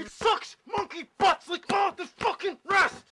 It sucks monkey butts like all the fucking rest!